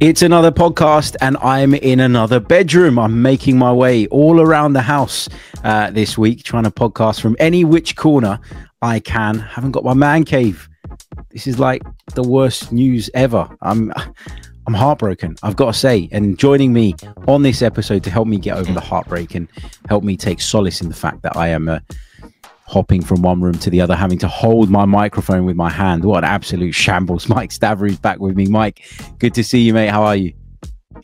It's another podcast, and I'm in another bedroom. I'm making my way all around the house uh, this week, trying to podcast from any which corner I can. Haven't got my man cave. This is like the worst news ever. I'm I'm heartbroken. I've got to say. And joining me on this episode to help me get over the heartbreak and help me take solace in the fact that I am uh, hopping from one room to the other, having to hold my microphone with my hand. What an absolute shambles. Mike Stavrou's back with me. Mike, good to see you, mate. How are you?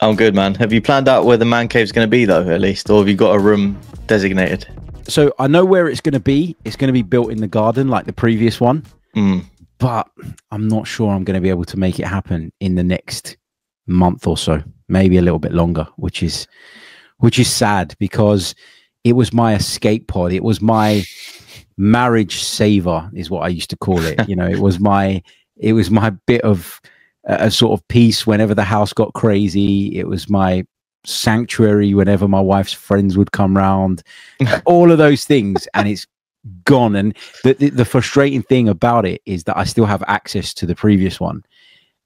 I'm good, man. Have you planned out where the man cave's going to be, though, at least? Or have you got a room designated? So I know where it's going to be. It's going to be built in the garden like the previous one. Mm. But I'm not sure I'm going to be able to make it happen in the next month or so, maybe a little bit longer, which is which is sad because it was my escape pod. It was my marriage saver is what I used to call it. you know, it was my it was my bit of a sort of peace whenever the house got crazy. It was my sanctuary whenever my wife's friends would come round. all of those things, and it's gone. And the, the the frustrating thing about it is that I still have access to the previous one,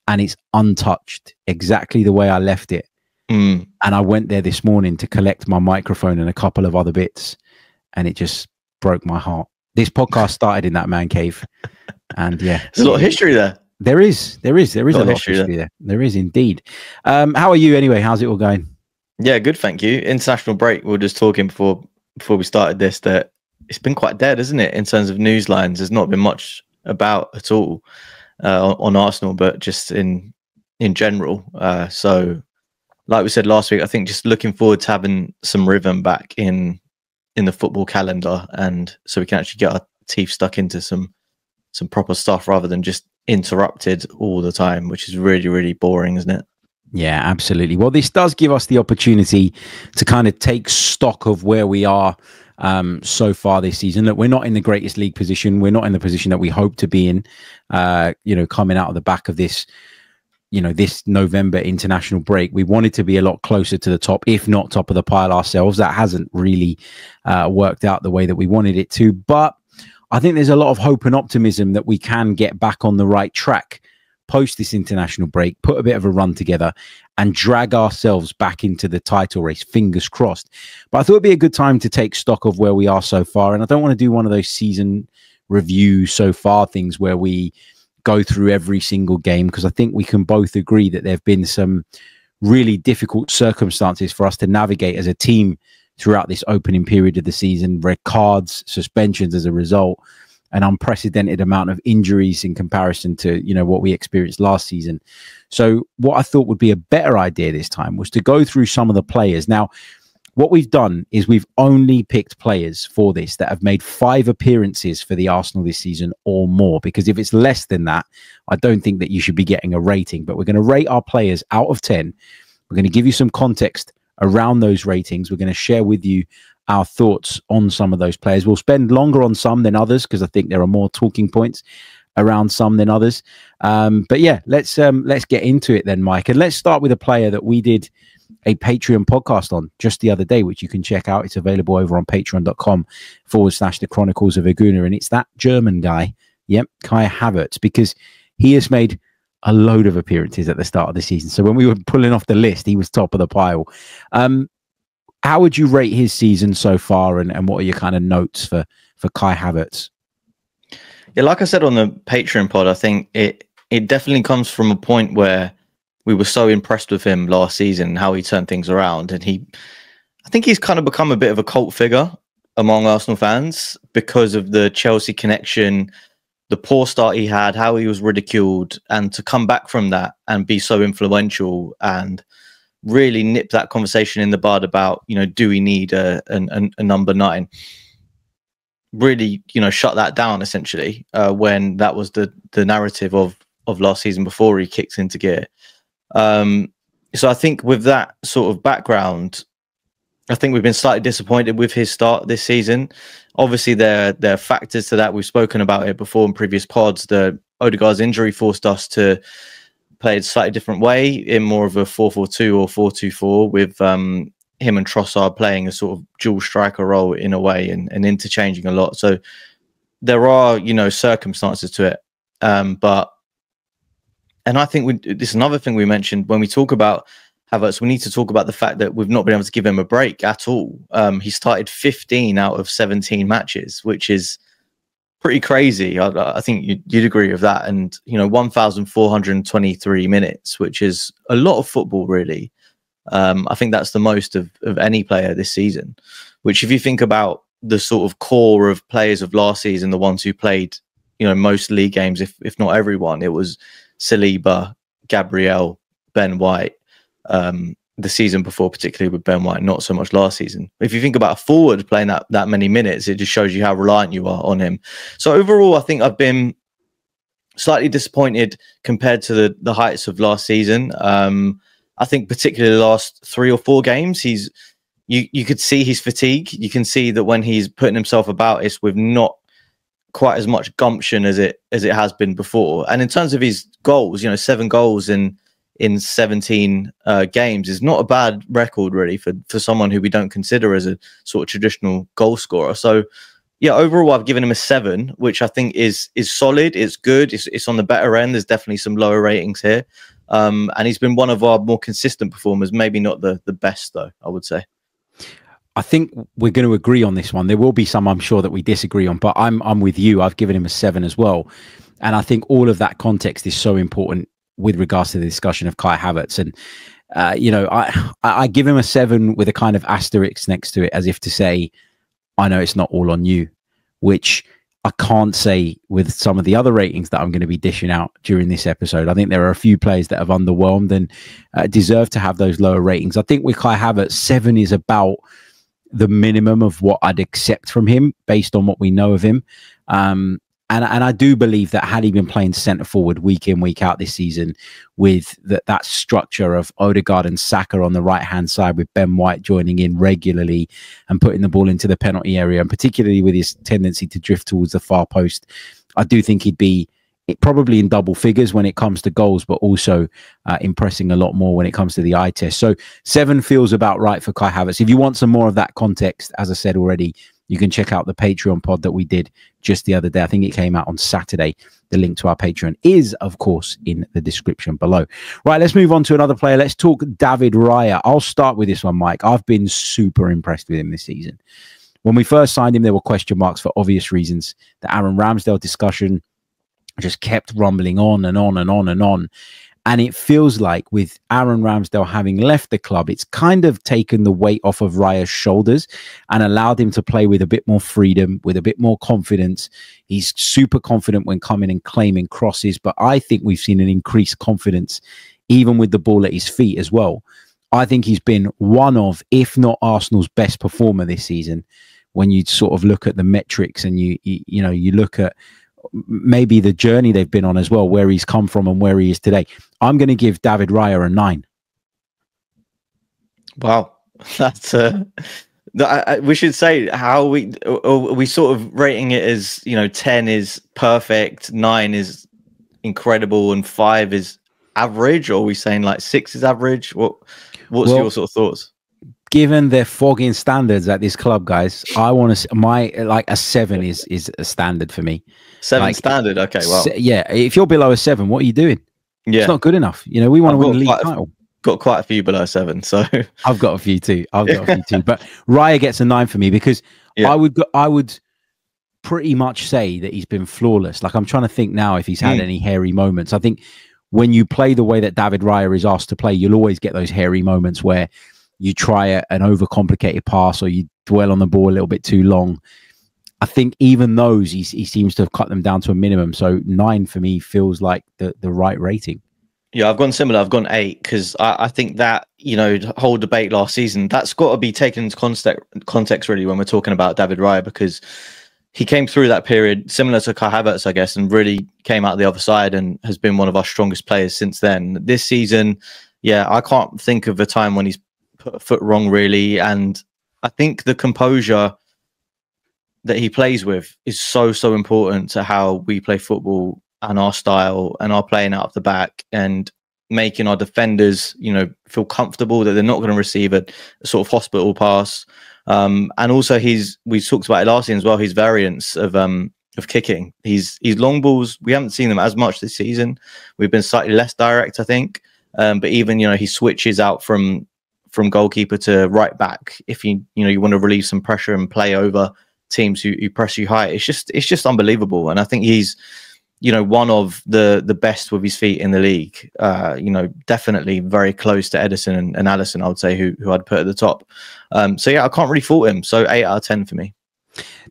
and it's untouched, exactly the way I left it. Mm. And I went there this morning to collect my microphone and a couple of other bits, and it just broke my heart this podcast started in that man cave, and yeah, there's a lot of history there. There is, there is, there is a lot, a lot of history, history there. there. There is indeed. Um, how are you anyway? How's it all going? Yeah, good, thank you. International break. We were just talking before before we started this that it's been quite dead, isn't it? In terms of news lines, there's not been much about at all uh, on, on Arsenal, but just in in general. Uh, so, like we said last week, I think just looking forward to having some rhythm back in in the football calendar, and so we can actually get our teeth stuck into some some proper stuff rather than just interrupted all the time, which is really really boring, isn't it? Yeah, absolutely. Well, this does give us the opportunity to kind of take stock of where we are um, so far this season. Look, we're not in the greatest league position. We're not in the position that we hope to be in. Uh, you know, coming out of the back of this you know this November international break. We wanted to be a lot closer to the top, if not top of the pile ourselves. That hasn't really uh, worked out the way that we wanted it to, but I think there's a lot of hope and optimism that we can get back on the right track post this international break, put a bit of a run together, and drag ourselves back into the title race. Fingers crossed. But I thought it'd be a good time to take stock of where we are so far, and I don't want to do one of those season review so far things where we go through every single game because I think we can both agree that there have been some really difficult circumstances for us to navigate as a team throughout this opening period of the season. Red cards, suspensions as a result, an unprecedented amount of injuries in comparison to you know what we experienced last season. So what I thought would be a better idea this time was to go through some of the players. Now, what we've done is we've only picked players for this that have made five appearances for the Arsenal this season or more. Because if it's less than that, I don't think that you should be getting a rating. But we're going to rate our players out of 10. We're going to give you some context around those ratings. We're going to share with you our thoughts on some of those players. We'll spend longer on some than others because I think there are more talking points around some than others. Um, but yeah, let's um, let's get into it then, Mike, and let's start with a player that we did a Patreon podcast on just the other day, which you can check out. It's available over on patreon.com forward slash the Chronicles of a Gooner. And it's that German guy, yep, Kai Havertz, because he has made a load of appearances at the start of the season. So when we were pulling off the list, he was top of the pile. Um, how would you rate his season so far, and, and what are your kind of notes for for Kai Havertz? Yeah, like I said on the Patreon pod, I think it it definitely comes from a point where we were so impressed with him last season, how he turned things around. And he, I think he's kind of become a bit of a cult figure among Arsenal fans because of the Chelsea connection, the poor start he had, how he was ridiculed, and to come back from that and be so influential and really nip that conversation in the bud about, you know, do we need a, a, a number nine? Really, you know, shut that down essentially uh, when that was the the narrative of of last season before he kicked into gear. Um, so I think with that sort of background, I think we've been slightly disappointed with his start this season. Obviously, there there are factors to that. We've spoken about it before in previous pods. The Odegaard's injury forced us to play a slightly different way in more of a 4-4-2 or 4-2-4 with um, him and Trossard playing a sort of dual striker role in a way and, and interchanging a lot. So there are, you know, circumstances to it. Um, but and I think we, this is another thing we mentioned when we talk about Havertz. We need to talk about the fact that we've not been able to give him a break at all. Um, he started 15 out of 17 matches, which is pretty crazy. I, I think you'd, you'd, agree with that. And you know, 1,423 minutes, which is a lot of football, really. Um, I think that's the most of, of any player this season. Which, if you think about the sort of core of players of last season, the ones who played, you know, most league games, if if not everyone, it was Saliba, Gabriel, Ben White, um, the season before, particularly with Ben White, not so much last season. If you think about a forward playing that that many minutes, it just shows you how reliant you are on him. So overall, I think I've been slightly disappointed compared to the the heights of last season. Um, I think particularly the last three or four games, he's you you could see his fatigue. You can see that when he's putting himself about, it's with not quite as much gumption as it as it has been before. And in terms of his goals, you know, seven goals in in 17 uh, games is not a bad record really for for someone who we don't consider as a sort of traditional goal scorer. So yeah, overall I've given him a seven, which I think is is solid. It's good. It's it's on the better end. There's definitely some lower ratings here, um, and he's been one of our more consistent performers. Maybe not the the best though. I would say. I think we're going to agree on this one. There will be some, I'm sure, that we disagree on, but I'm I'm with you. I've given him a seven as well, and I think all of that context is so important with regards to the discussion of Kai Havertz. And uh, you know, I I give him a seven with a kind of asterisk next to it, as if to say, I know it's not all on you, which I can't say with some of the other ratings that I'm going to be dishing out during this episode. I think there are a few players that have underwhelmed and uh, deserve to have those lower ratings. I think with Kai Havertz, seven is about the minimum of what I'd accept from him based on what we know of him. Um, and, and I do believe that had he been playing centre forward week in, week out this season with that, that structure of Odegaard and Saka on the right hand side with Ben White joining in regularly and putting the ball into the penalty area, and particularly with his tendency to drift towards the far post, I do think he'd be probably in double figures when it comes to goals, but also uh, impressing a lot more when it comes to the eye test. So seven feels about right for Kai Havertz. If you want some more of that context, as I said already, you can check out the Patreon pod that we did just the other day. I think it came out on Saturday. The link to our Patreon is, of course, in the description below. Right, let's move on to another player. Let's talk David Raya. I'll start with this one, Mike. I've been super impressed with him this season. When we first signed him, there were question marks for obvious reasons. The Aaron Ramsdale discussion, just kept rumbling on and on and on and on. And it feels like with Aaron Ramsdale having left the club, it's kind of taken the weight off of Raya's shoulders and allowed him to play with a bit more freedom, with a bit more confidence. He's super confident when coming and claiming crosses, but I think we've seen an increased confidence even with the ball at his feet as well. I think he's been one of, if not Arsenal's best performer this season. When you sort of look at the metrics and you, you, you know, you look at maybe the journey they've been on as well, where he's come from and where he is today. I'm going to give David Raya a nine. Wow, that's uh, I, I, we should say how we are we sort of rating it as you know ten is perfect, nine is incredible, and five is average. Or are we saying like six is average? What what's well, your sort of thoughts? Given their fogging standards at this club, guys, I want to my like a seven is is a standard for me. Seven like, standard, okay. Well, se- yeah. If you're below a seven, what are you doing? Yeah, it's not good enough. You know, we want to win the league title. got quite a few below seven, so I've got a few too. I've got a few too. But Raya gets a nine for me because yeah. I would go, I would pretty much say that he's been flawless. Like I'm trying to think now if he's had mm. any hairy moments. I think when you play the way that David Raya is asked to play, you'll always get those hairy moments where you try a, an overcomplicated pass or you dwell on the ball a little bit too long. I think even those he, he seems to have cut them down to a minimum. So nine for me feels like the the right rating. Yeah, I've gone similar. I've gone eight because I, I, think that you know whole debate last season that's got to be taken into context context really when we're talking about David Raya because he came through that period similar to Kai Havertz, I guess, and really came out the other side and has been one of our strongest players since then. This season, yeah, I can't think of a time when he's put a foot wrong really, and I think the composure that he plays with is so so important to how we play football and our style and our playing out of the back and making our defenders you know feel comfortable that they're not going to receive a, a, sort of hospital pass um, and also he's we talked about it last year as well his variance of um, of kicking. He's he's long balls. We haven't seen them as much this season. We've been slightly less direct, I think. Um, but even you know he switches out from from goalkeeper to right back if you you know you want to relieve some pressure and play over teams who, who press you high. It's just it's just unbelievable, and I think he's you know one of the the best with his feet in the league. Uh, you know, definitely very close to Ederson and, and Alisson. I would say who who I'd put at the top. Um, so yeah, I can't really fault him. So eight out of ten for me.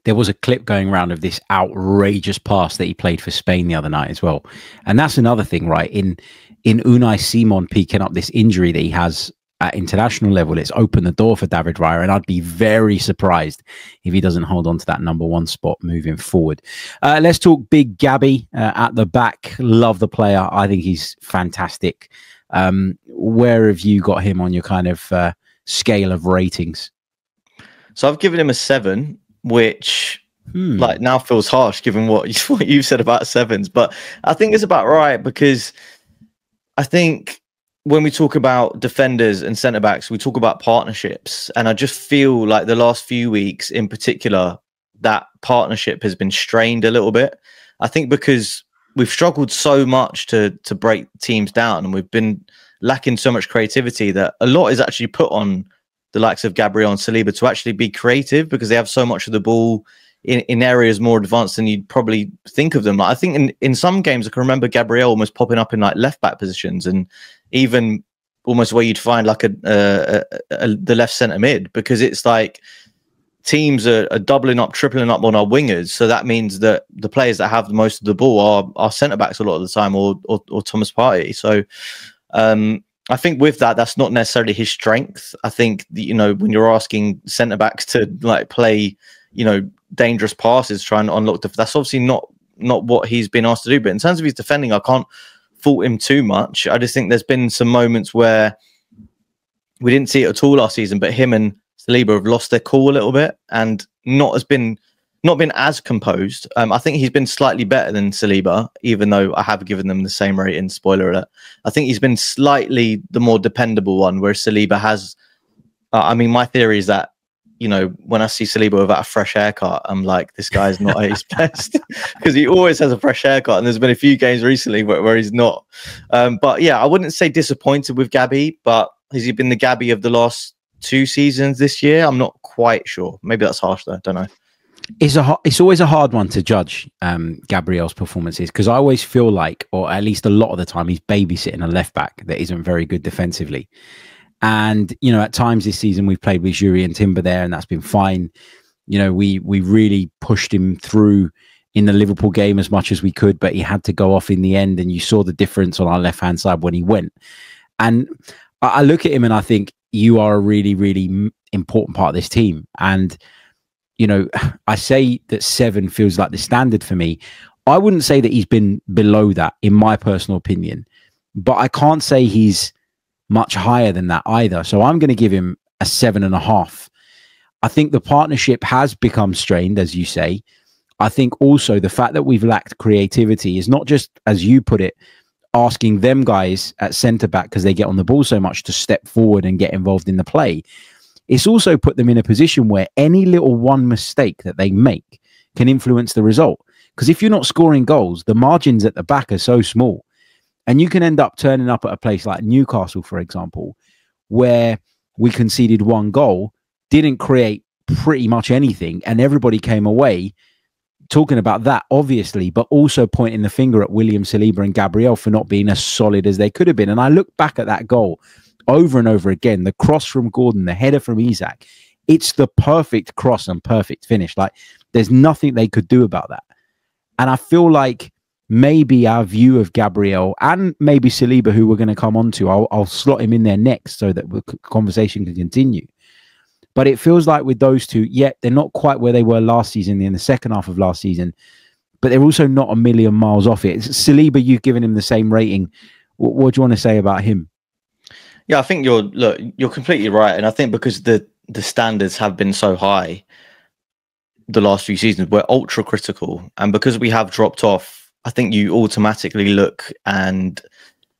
There was a clip going around of this outrageous pass that he played for Spain the other night as well, and that's another thing, right? In in Unai Simon picking up this injury that he has at international level, it's opened the door for David Raya, and I'd be very surprised if he doesn't hold on to that number one spot moving forward. Uh, let's talk Big Gabby uh, at the back. Love the player. I think he's fantastic. Um, where have you got him on your kind of uh, scale of ratings? So I've given him a seven, which hmm. like now feels harsh given what what you've said about sevens, but I think it's about right because I think when we talk about defenders and centre backs, we talk about partnerships. And I just feel like the last few weeks in particular, that partnership has been strained a little bit. I think because we've struggled so much to to break teams down and we've been lacking so much creativity that a lot is actually put on the likes of Gabriel and Saliba to actually be creative because they have so much of the ball in, in areas more advanced than you'd probably think of them. Like I think in, in some games I can remember Gabriel almost popping up in like left back positions and even almost where you'd find like a, a, a, the left centre mid because it's like teams are, are, doubling up, tripling up on our wingers. So that means that the players that have the most of the ball are, are centre backs a lot of the time, or or, or Thomas Partey. So um, I think with that, that's not necessarily his strength. I think the, you know when you're asking centre backs to like play, you know, dangerous passes, trying to unlock the, that's obviously not not what he's been asked to do. But in terms of his defending, I can't fault him too much. I just think there's been some moments where we didn't see it at all last season, but him and Saliba have lost their cool a little bit and not has been not been as composed. Um, I think he's been slightly better than Saliba, even though I have given them the same rating. Spoiler alert. I think he's been slightly the more dependable one, where Saliba has. Uh, I mean, my theory is that you know, when I see Saliba without a fresh haircut, I'm like, this guy's not at his best because he always has a fresh haircut. And there's been a few games recently where, where he's not. Um, but yeah, I wouldn't say disappointed with Gabby, but has he been the Gabby of the last two seasons this year? I'm not quite sure. Maybe that's harsh though. I don't know. It's a it's always a hard one to judge um, Gabriel's performances because I always feel like, or at least a lot of the time, he's babysitting a left back that isn't very good defensively. And you know, at times this season we've played with Jurriën and Timber there, and that's been fine. You know, we we really pushed him through in the Liverpool game as much as we could, but he had to go off in the end, and you saw the difference on our left hand side when he went. And I, I look at him and I think you are a really, really important part of this team. And you know, I say that seven feels like the standard for me. I wouldn't say that he's been below that, in my personal opinion, but I can't say he's much higher than that either. So I'm going to give him a seven and a half. I think the partnership has become strained, as you say. I think also the fact that we've lacked creativity is not just, as you put it, asking them guys at centre back because they get on the ball so much to step forward and get involved in the play. It's also put them in a position where any little one mistake that they make can influence the result. Because if you're not scoring goals, the margins at the back are so small and you can end up turning up at a place like Newcastle, for example, where we conceded one goal, didn't create pretty much anything, and everybody came away talking about that, obviously, but also pointing the finger at William Saliba and Gabriel for not being as solid as they could have been. And I look back at that goal over and over again the cross from Gordon, the header from Isak. It's the perfect cross and perfect finish. Like, there's nothing they could do about that. And I feel like maybe our view of Gabriel and maybe Saliba, who we're going to come on to, I'll, I'll slot him in there next so that the conversation can continue. But it feels like with those two, yet they're not quite where they were last season in the second half of last season, but they're also not a million miles off it. Saliba, you've given him the same rating. What, what do you want to say about him? Yeah, I think you're look, you're completely right, and I think because the the standards have been so high the last few seasons, we're ultra critical, and because we have dropped off I think you automatically look and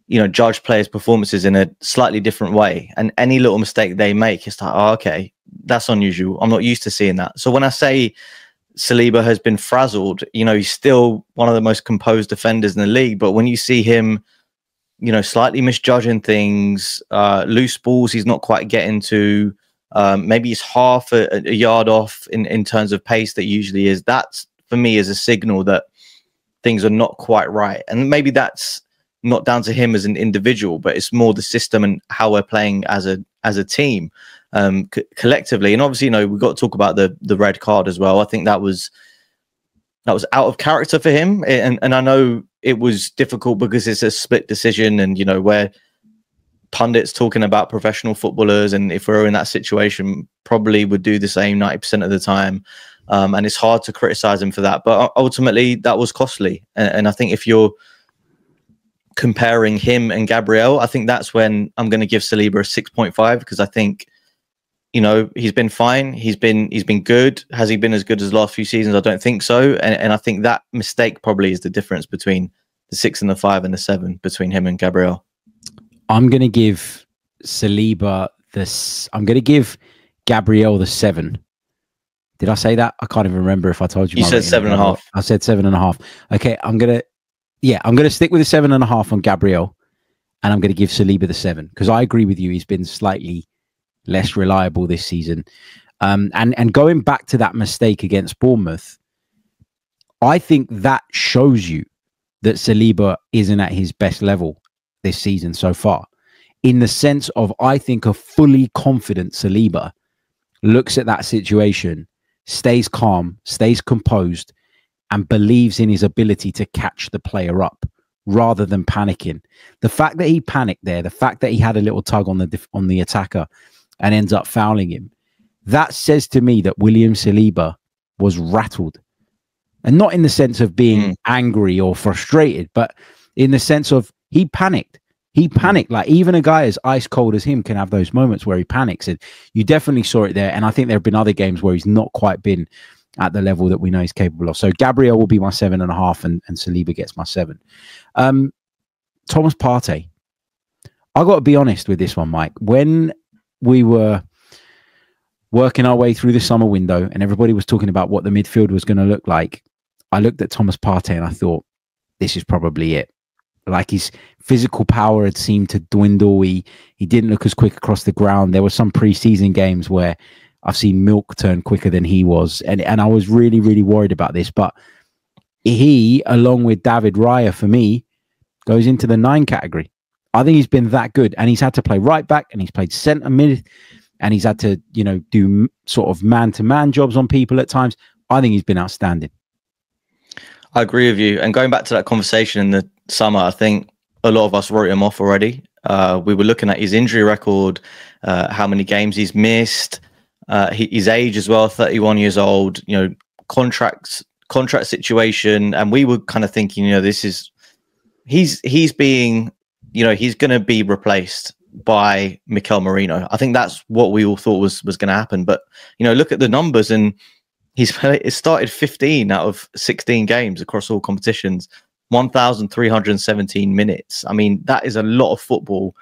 you know judge players' performances in a slightly different way. And any little mistake they make, it's like, oh, okay, that's unusual. I'm not used to seeing that. So when I say Saliba has been frazzled. You know, he's still one of the most composed defenders in the league, but when you see him, you know, slightly misjudging things, uh, loose balls, he's not quite getting to. Um, maybe he's half a, a, yard off in, in terms of pace that usually is. That's for me is a signal that things are not quite right. And maybe that's not down to him as an individual, but it's more the system and how we're playing as a as a team um, c- collectively. And obviously, you know, we've got to talk about the the red card as well. I think that was that was out of character for him, and and I know it was difficult because it's a split decision, and you know where pundits talking about professional footballers, and if we're in that situation, probably would do the same ninety percent of the time. Um, and it's hard to criticize him for that, but ultimately that was costly. And, and I think if you're comparing him and Gabriel, I think that's when I'm going to give Saliba a 6.5 because I think you know he's been fine. He's been he's been good. Has he been as good as the last few seasons? I don't think so. And, and i think that mistake probably is the difference between the six and the five and the seven between him and gabriel. I'm going to give saliba this i'm going to give gabriel the seven did i say that i can't even remember if i told you you said seven and a half i said seven and a half okay i'm going to yeah, I'm going to stick with the seven and a half on Gabriel, and I'm going to give Saliba the seven because I agree with you. He's been slightly less reliable this season. Um, and and going back to that mistake against Bournemouth, I think that shows you that Saliba isn't at his best level this season so far. In the sense of, I think a fully confident Saliba looks at that situation, stays calm, stays composed, and believes in his ability to catch the player up rather than panicking. The fact that he panicked there, the fact that he had a little tug on the on the attacker and ends up fouling him, that says to me that William Saliba was rattled. And not in the sense of being mm. angry or frustrated, but in the sense of he panicked. He panicked. Like even a guy as ice cold as him can have those moments where he panics. And you definitely saw it there. And I think there have been other games where he's not quite been at the level that we know he's capable of. So Gabriel will be my seven and a half, and, and Saliba gets my seven. Um, Thomas Partey. I got to be honest with this one, Mike. When we were working our way through the summer window and everybody was talking about what the midfield was going to look like, I looked at Thomas Partey and I thought, this is probably it. Like his physical power had seemed to dwindle. He he didn't look as quick across the ground. There were some preseason games where I've seen Milk turn quicker than he was, and and I was really really worried about this. But he, along with David Raya, for me, goes into the nine category. I think he's been that good, and he's had to play right back, and he's played centre mid, and he's had to you know do sort of man to man jobs on people at times. I think he's been outstanding. I agree with you. And going back to that conversation in the summer, I think a lot of us wrote him off already. Uh, we were looking at his injury record, uh, how many games he's missed, uh, his age as well, 31 years old, you know, contracts, contract situation. And we were kind of thinking, you know, this is, he's, he's being, you know, he's going to be replaced by Mikel Merino. I think that's what we all thought was, was going to happen. But, you know, look at the numbers and he's started 15 out of 16 games across all competitions, 1,317 minutes. I mean, that is a lot of football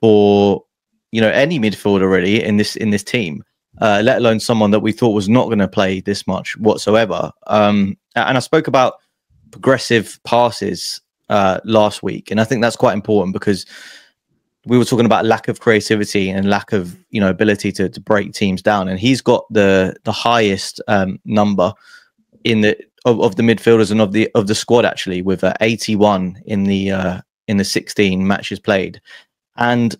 for, you know, any midfielder really in this, in this team uh, let alone someone that we thought was not going to play this much whatsoever. Um, and I spoke about progressive passes uh, last week, and I think that's quite important because we were talking about lack of creativity and lack of you know ability to, to break teams down, and he's got the the highest um, number in the of, of, the midfielders and of the of the squad actually with uh, 81 in the uh, in the 16 matches played, and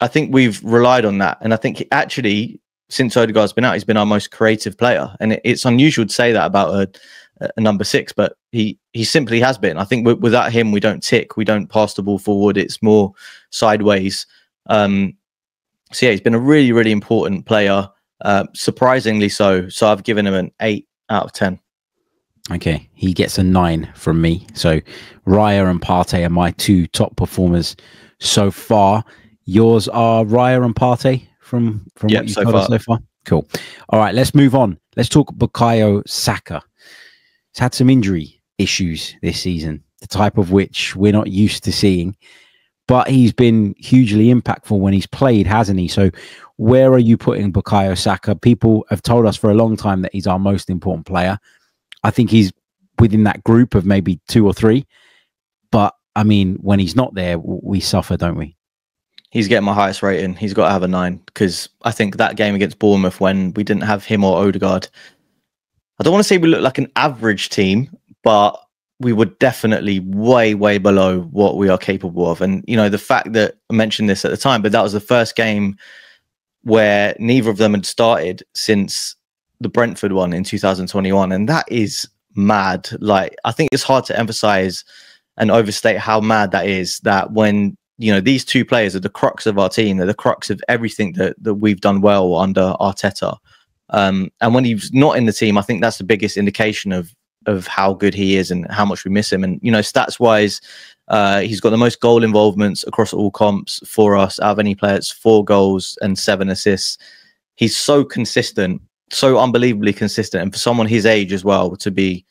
I think we've relied on that, and I think actually since Odegaard's been out, he's been our most creative player, and it, it's unusual to say that about a, a, number six, but he he simply has been. I think without him, we don't tick, we don't pass the ball forward. It's more sideways. Um, so yeah, he's been a really really important player, uh, surprisingly so. So I've given him an eight out of ten. Okay, he gets a nine from me. So Raya and Partey are my two top performers so far. Yours are Raya and Partey from from yep, what you've so far. so far? Cool. All right, let's move on. Let's talk Bukayo Saka. He's had some injury issues this season, the type of which we're not used to seeing. but he's been hugely impactful when he's played, hasn't he? So, where are you putting Bukayo Saka? People have told us for a long time that he's our most important player. I think he's within that group of maybe two or three. But I mean, when he's not there, we suffer, don't we? He's getting my highest rating. He's got to have a nine because I think that game against Bournemouth when we didn't have him or Odegaard, I don't want to say we look like an average team, but we were definitely way, way below what we are capable of. And, you know, the fact that I mentioned this at the time, but that was the first game where neither of them had started since the Brentford one in 2021. And that is mad. Like, I think it's hard to emphasize and overstate how mad that is that when, you know, these two players are the crux of our team, they're the crux of everything that, that we've done well under Arteta. Um, and when he's not in the team, I think that's the biggest indication of of how good he is and how much we miss him. And you know, stats wise, uh, he's got the most goal involvements across all comps for us out of any players, four goals and seven assists. He's so consistent, so unbelievably consistent, and for someone his age as well to be,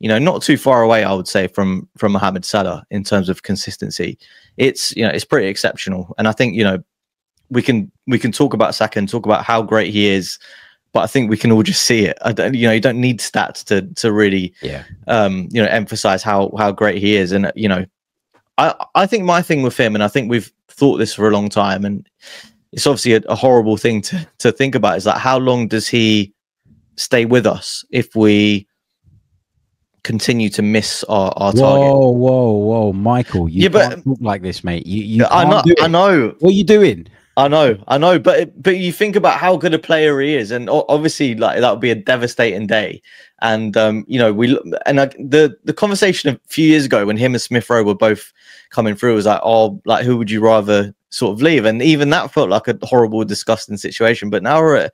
you know, not too far away, I would say from from Mohamed Salah in terms of consistency. It's you know, it's pretty exceptional, and I think you know, we can we can talk about Saka and talk about how great he is but I think we can all just see it. I don't, you know, you don't need stats to to really, yeah, um, you know, emphasize how how great he is. And you know, I I think my thing with him, and I think we've thought this for a long time, and it's obviously a, a horrible thing to to think about. Is like how long does he stay with us if we continue to miss our, our whoa, target? Whoa, whoa, whoa, Michael! You yeah, but like this, mate. You, you I know, I know. What are you doing? I know, I know, but but you think about how good a player he is, and obviously, like that would be a devastating day. And um, you know, we and I, the the conversation a few years ago when him and Smith Rowe were both coming through was like, oh, like who would you rather sort of leave? And even that felt like a horrible, disgusting situation. But now we're at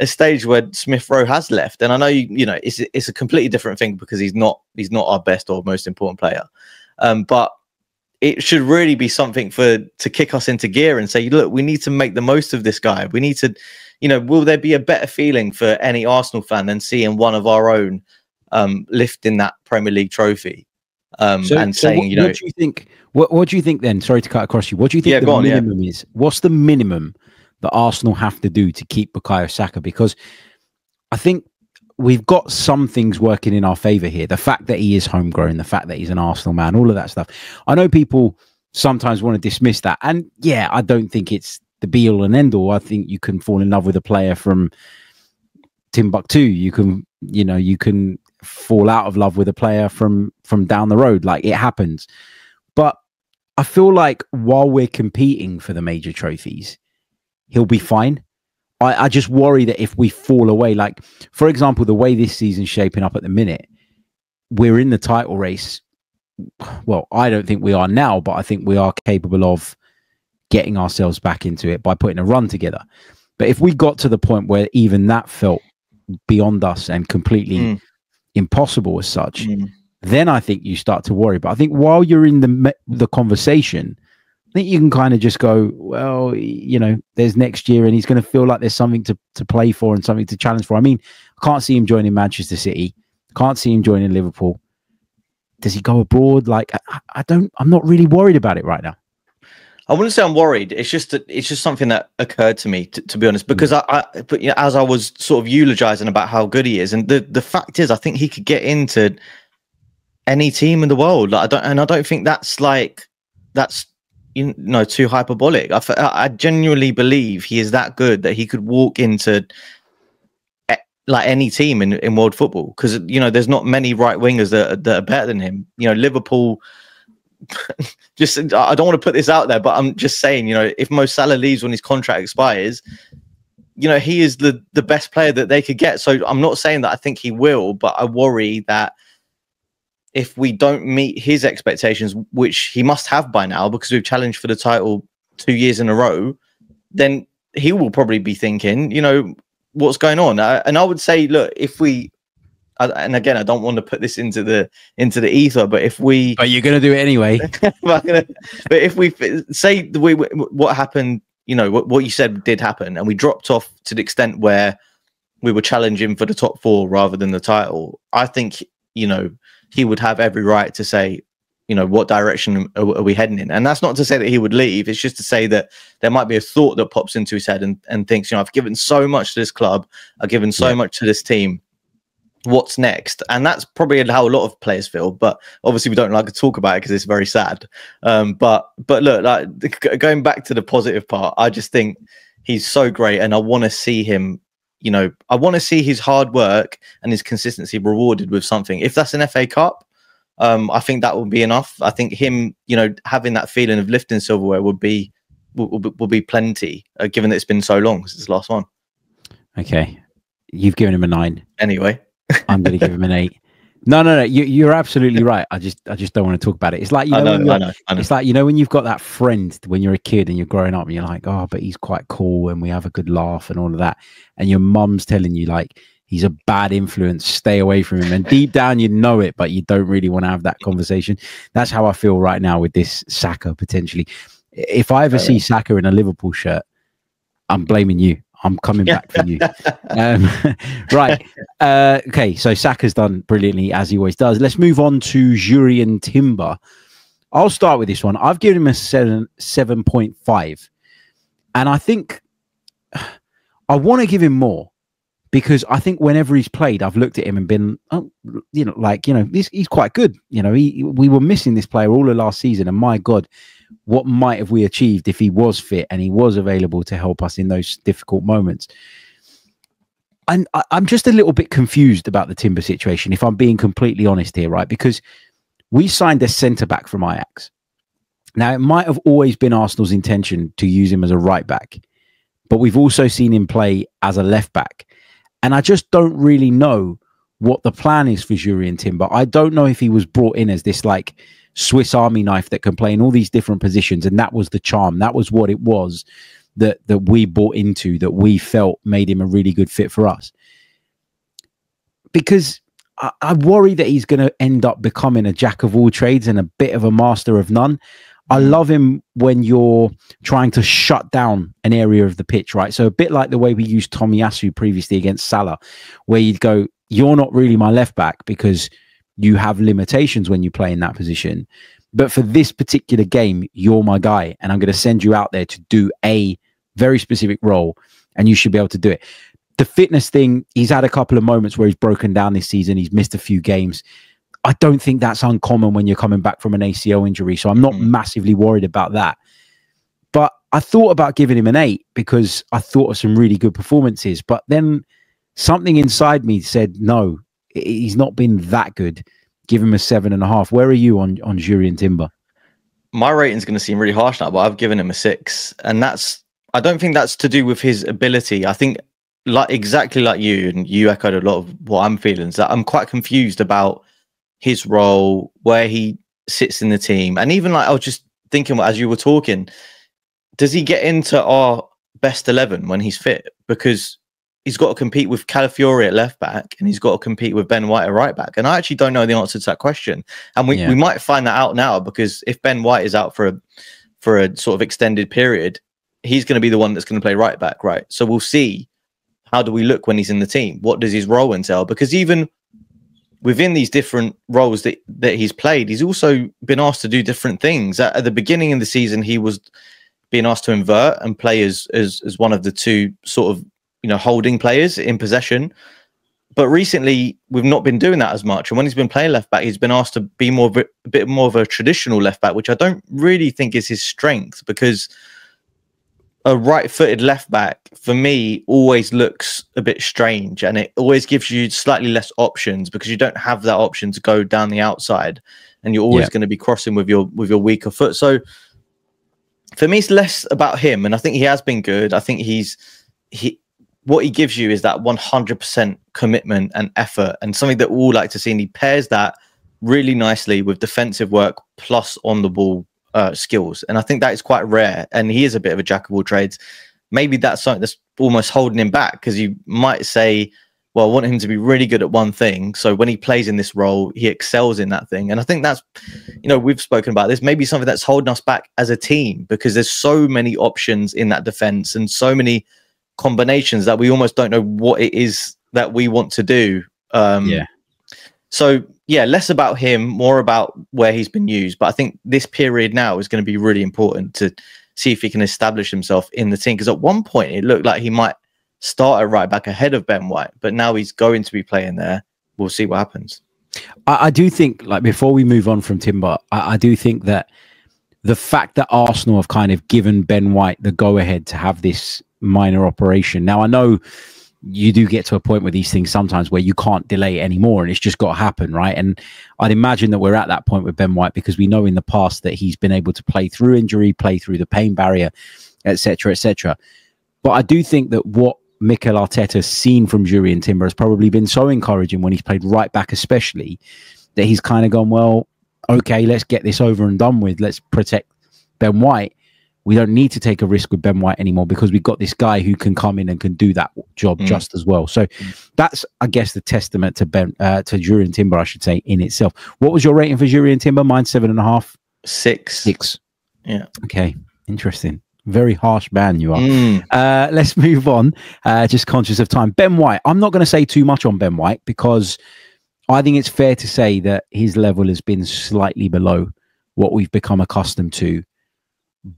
a stage where Smith Rowe has left, and I know you, you know it's it's a completely different thing because he's not he's not our best or most important player. Um, but it should really be something for to kick us into gear and say, look, we need to make the most of this guy. We need to, you know, will there be a better feeling for any Arsenal fan than seeing one of our own um, lifting that Premier League trophy um, so, and so saying, what, you know, what do you think? What, what do you think then? Sorry to cut across you. What do you think yeah, the on, minimum yeah. is? What's the minimum that Arsenal have to do to keep Bukayo Saka? Because I think we've got some things working in our favor here. The fact that he is homegrown, the fact that he's an Arsenal man, all of that stuff. I know people sometimes want to dismiss that. And yeah, I don't think it's the be all and end all. I think you can fall in love with a player from Timbuktu. You can, you know, you can fall out of love with a player from from down the road. Like it happens. But I feel like while we're competing for the major trophies, he'll be fine. I, I just worry that if we fall away, like for example, the way this season's shaping up at the minute, we're in the title race. Well, I don't think we are now, but I think we are capable of getting ourselves back into it by putting a run together. But if we got to the point where even that felt beyond us and completely mm. impossible as such, mm. then I think you start to worry. But I think while you're in the the conversation, think you can kind of just go, well, you know, there's next year and he's going to feel like there's something to, to play for and something to challenge for. I mean, I can't see him joining Manchester City. Can't see him joining Liverpool. Does he go abroad? Like, I, I don't, I'm not really worried about it right now. I wouldn't say I'm worried. It's just that it's just something that occurred to me, to, to be honest, because mm. I, I, but you know, as I was sort of eulogizing about how good he is, and the the fact is, I think he could get into any team in the world. Like I don't, and I don't think that's like that's you know too hyperbolic. I, I genuinely believe he is that good that he could walk into like any team in, in world football because you know there's not many right wingers that, that are better than him. You know Liverpool. just I don't want to put this out there, but I'm just saying, you know, if Mo Salah leaves when his contract expires, you know, he is the the best player that they could get. So I'm not saying that I think he will, but I worry that if we don't meet his expectations, which he must have by now because we've challenged for the title two years in a row, then he will probably be thinking, you know, what's going on. Uh, and I would say, look, if we, uh, and again, I don't want to put this into the into the ether, but if we, but you're going to do it anyway. but if we say the way what happened, you know, what, what you said did happen, and we dropped off to the extent where we were challenging for the top four rather than the title, I think you know he would have every right to say, you know, what direction are, are, we heading in? And that's not to say that he would leave. It's just to say that there might be a thought that pops into his head and, and thinks, you know, I've given so much to this club, I've given so yeah. much to this team. What's next? And that's probably how a lot of players feel. But obviously, we don't like to talk about it because it's very sad. Um, but but look, like going back to the positive part, I just think he's so great, and I want to see him you know, I want to see his hard work and his consistency rewarded with something. If that's an FA Cup, um, I think that would be enough. I think him, you know, having that feeling of lifting silverware would be will, will be plenty, uh, given that it's been so long since the last one. Okay, you've given him a nine. Anyway, I'm going to give him an eight. No, no, no. You, are absolutely right. I just, I just don't want to talk about it. It's like you know, I know, I know, I know, It's like you know when you've got that friend when you're a kid and you're growing up and you're like, oh, but he's quite cool and we have a good laugh and all of that, and your mum's telling you like he's a bad influence. Stay away from him. And deep down, you know it, but you don't really want to have that conversation. That's how I feel right now with this Saka potentially. If I ever see Saka in a Liverpool shirt, I'm blaming you. I'm coming back for you. Um, right. Uh, okay. So Saka's done brilliantly as he always does. Let's move on to Jurrien Timber. I'll start with this one. I've given him a seven seven point five, and I think I want to give him more because I think whenever he's played, I've looked at him and been, oh, you know, like you know, he's, he's quite good. You know, he we were missing this player all of last season, and my God, what might have we achieved if he was fit and he was available to help us in those difficult moments? And I, I'm just a little bit confused about the Timber situation, if I'm being completely honest here, right? Because we signed a centre back from Ajax. Now, it might have always been Arsenal's intention to use him as a right back, but we've also seen him play as a left back. And I just don't really know what the plan is for Jurrien Timber. I don't know if he was brought in as this like Swiss Army knife that can play in all these different positions, and that was the charm. That was what it was that that we bought into. That we felt made him a really good fit for us. Because I, I worry that he's going to end up becoming a jack of all trades and a bit of a master of none. I mm. love him when you're trying to shut down an area of the pitch, right? So a bit like the way we used Tommy Tomiyasu previously against Salah, where you'd go, "You're not really my left back because you have limitations when you play in that position." But for this particular game, you're my guy, and I'm going to send you out there to do a very specific role, and you should be able to do it. The fitness thing, he's had a couple of moments where he's broken down this season. He's missed a few games. I don't think that's uncommon when you're coming back from an ACL injury. So I'm not mm. massively worried about that. But I thought about giving him an eight because I thought of some really good performances. But then something inside me said, no, he's not been that good. Give him a seven and a half. Where are you on, on Jurrien Timber? My rating's going to seem really harsh now, but I've given him a six. And that's, I don't think that's to do with his ability. I think like exactly like you and you echoed a lot of what I'm feeling is that I'm quite confused about his role, where he sits in the team, and even like I was just thinking as you were talking, does he get into our best eleven when he's fit? Because he's got to compete with Calafiori at left back, and he's got to compete with Ben White at right back. And I actually don't know the answer to that question, and we, yeah. we might find that out now because if Ben White is out for a for a sort of extended period, he's going to be the one that's going to play right back, right? So we'll see how do we look when he's in the team? What does his role entail? Because even within these different roles that that he's played, he's also been asked to do different things. At, at, the beginning of the season, he was being asked to invert and play as, as as one of the two sort of you know holding players in possession. But recently, we've not been doing that as much. And when he's been playing left back, he's been asked to be more a bit more of a traditional left back, which I don't really think is his strength because a right-footed left back for me always looks a bit strange and it always gives you slightly less options because you don't have that option to go down the outside and you're always yeah. going to be crossing with your with your weaker foot so for me it's less about him and i think he has been good i think he's he what he gives you is that 100% commitment and effort and something that we all like to see and he pairs that really nicely with defensive work plus on the ball uh, skills, and I think that is quite rare. And he is a bit of a jack of all trades. Maybe that's something that's almost holding him back because you might say, "Well, I want him to be really good at one thing." So when he plays in this role, he excels in that thing. And I think that's, you know, we've spoken about this. Maybe something that's holding us back as a team because there's so many options in that defense and so many combinations that we almost don't know what it is that we want to do. Um, yeah. So yeah, less about him, more about where he's been used. But I think this period now is going to be really important to see if he can establish himself in the team. Because at one point it looked like he might start at right back ahead of Ben White, but now he's going to be playing there. We'll see what happens. I, I do think, like, before we move on from Timber, I, I do think that the fact that Arsenal have kind of given Ben White the go ahead to have this minor operation. Now, I know you do get to a point with these things sometimes where you can't delay it anymore and it's just got to happen, right? And I'd imagine that we're at that point with Ben White because we know in the past that he's been able to play through injury, play through the pain barrier, etc., etc. But I do think that what Mikel Arteta's seen from Jurrien Timber has probably been so encouraging when he's played right back, especially that he's kind of gone, well, okay, let's get this over and done with. Let's protect Ben White. We don't need to take a risk with Ben White anymore because we've got this guy who can come in and can do that job mm. just as well. So mm. that's, I guess, the testament to Ben uh, to Jurrien Timber, I should say, in itself. What was your rating for Jurrien Timber? Mine seven and a half. Six. Six. Yeah. Okay. Interesting. Very harsh man you are. Mm. Uh, let's move on. Uh, just conscious of time. Ben White. I'm not going to say too much on Ben White because I think it's fair to say that his level has been slightly below what we've become accustomed to.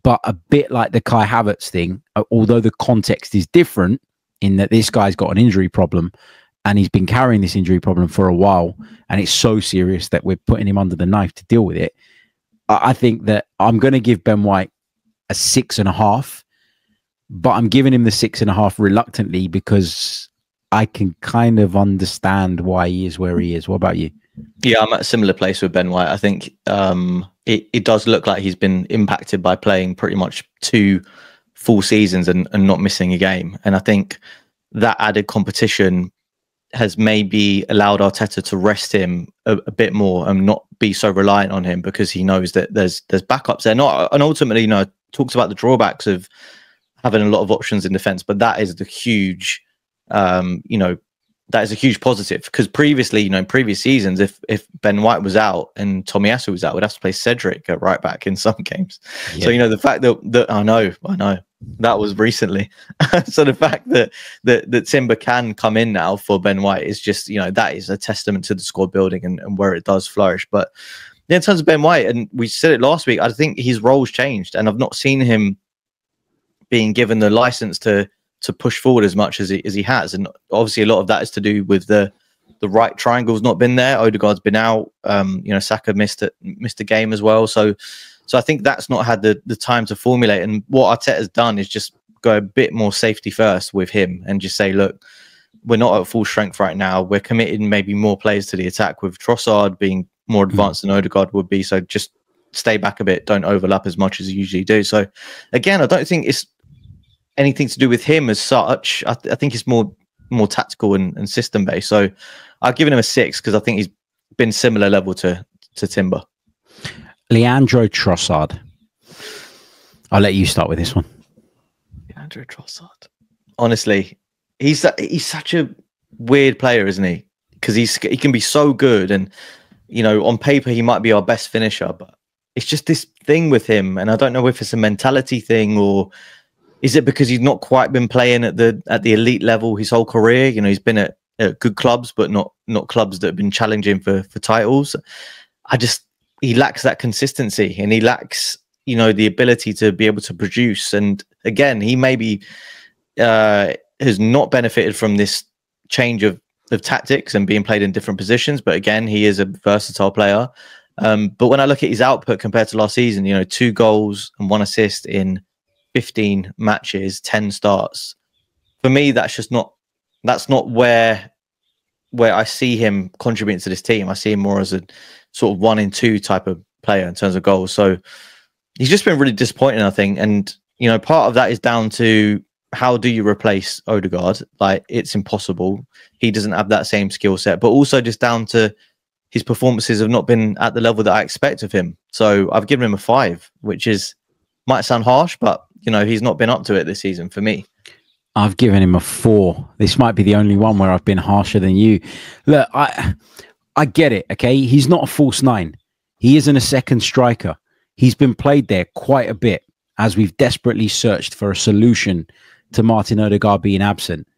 But a bit like the Kai Havertz thing, uh, although the context is different in that this guy's got an injury problem and he's been carrying this injury problem for a while and it's so serious that we're putting him under the knife to deal with it. I think that I'm going to give Ben White a six and a half, but I'm giving him the six and a half reluctantly because I can kind of understand why he is where he is. What about you? Yeah, I'm at a similar place with Ben White. I think um, it, it does look like he's been impacted by playing pretty much two full seasons and, and not missing a game. And I think that added competition has maybe allowed Arteta to rest him a, a, bit more and not be so reliant on him because he knows that there's there's backups there. Not and ultimately, you know, talks about the drawbacks of having a lot of options in defence, but that is the huge, um, you know, that is a huge positive because previously, you know, in previous seasons, if if Ben White was out and Tomiyasu was out, we'd have to play Cedric at right back in some games. Yeah. So you know, the fact that that I know, I know that was recently. so the fact that that that Timber can come in now for Ben White is just you know that is a testament to the squad building and, and where it does flourish. But in terms of Ben White, and we said it last week, I think his role's changed, and I've not seen him being given the license to to push forward as much as he as he has. And obviously, a lot of that is to do with the the right triangle's not been there. Odegaard's been out. Um, you know, Saka missed it, missed a game as well. So, so I think that's not had the the time to formulate. And what Arteta's done is just go a bit more safety first with him and just say, look, we're not at full strength right now. We're committing maybe more players to the attack with Trossard being more hmm. advanced mm. than Odegaard would be. So just stay back a bit. Don't overlap as much as you usually do. So again, I don't think it's anything to do with him as such. I, th- I think it's more more tactical and, and system based. So I've given him a six because I think he's been similar level to to Timber. Leandro Trossard. I'll let you start with this one. Leandro Trossard. Honestly, he's he's such a weird player, isn't he? Because he's he can be so good, and you know, on paper he might be our best finisher, but it's just this thing with him, and I don't know if it's a mentality thing or is it because he's not quite been playing at the at the elite level his whole career? You know, he's been at, at good clubs, but not not clubs that have been challenging for for titles. I just he lacks that consistency, and he lacks you know the ability to be able to produce. And again, he maybe uh, has not benefited from this change of of tactics and being played in different positions. But again, he is a versatile player. Um, but when I look at his output compared to last season, you know, two goals and one assist in 15 matches, 10 starts. For me, that's just not that's not where where I see him contributing to this team. I see him more as a sort of one in two type of player in terms of goals. So he's just been really disappointing, I think. And you know, part of that is down to how do you replace Odegaard? Like it's impossible. He doesn't have that same skill set, but also just down to his performances have not been at the level that I expect of him. So I've given him a five, which is might sound harsh, but you know, he's not been up to it this season for me. I've given him a four. This might be the only one where I've been harsher than you. Look, I I get it, okay? He's not a false nine. He isn't a second striker. He's been played there quite a bit as we've desperately searched for a solution to Martin Odegaard being absent.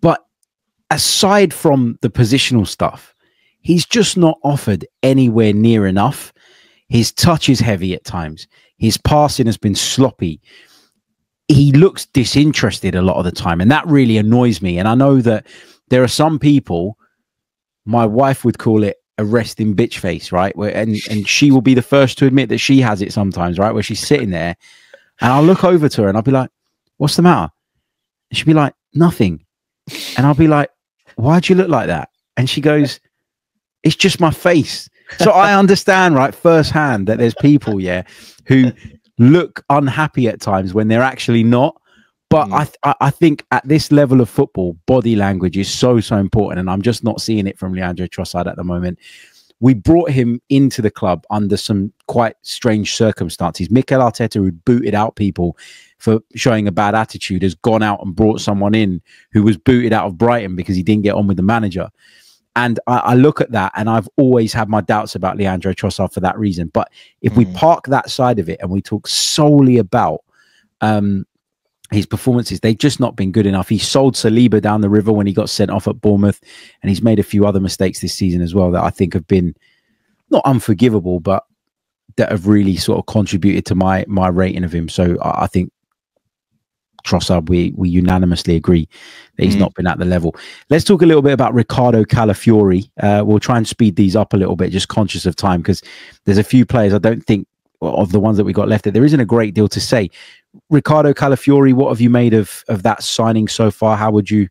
But aside from the positional stuff, he's just not offered anywhere near enough. His touch is heavy at times. His passing has been sloppy. He looks disinterested a lot of the time, and that really annoys me. And I know that there are some people, my wife would call it a resting bitch face, right? Where and and she will be the first to admit that she has it sometimes, right? Where she's sitting there, and I'll look over to her and I'll be like, "What's the matter?" And she'll be like, "Nothing," and I'll be like, "Why'd you look like that?" And she goes, "It's just my face." So I understand, right, firsthand that there's people, yeah, who look unhappy at times when they're actually not. But mm. I, I think at this level of football, body language is so so important, and I'm just not seeing it from Leandro Trossard at the moment. We brought him into the club under some quite strange circumstances. Mikel Arteta, who booted out people for showing a bad attitude, has gone out and brought someone in who was booted out of Brighton because he didn't get on with the manager. And I, I, look at that and I've always had my doubts about Leandro Trossard for that reason. But if mm. we park that side of it and we talk solely about um, his performances, they've just not been good enough. He sold Saliba down the river when he got sent off at Bournemouth, and he's made a few other mistakes this season as well that I think have been not unforgivable, but that have really sort of contributed to my my rating of him. So I, I think Trossard, we we unanimously agree that he's mm. not been at the level. Let's talk a little bit about Ricardo Calafiori. Uh, we'll try and speed these up a little bit, just conscious of time, because there's a few players I don't think of the ones that we got left. That there isn't a great deal to say. Ricardo Calafiori, what have you made of of that signing so far? How would you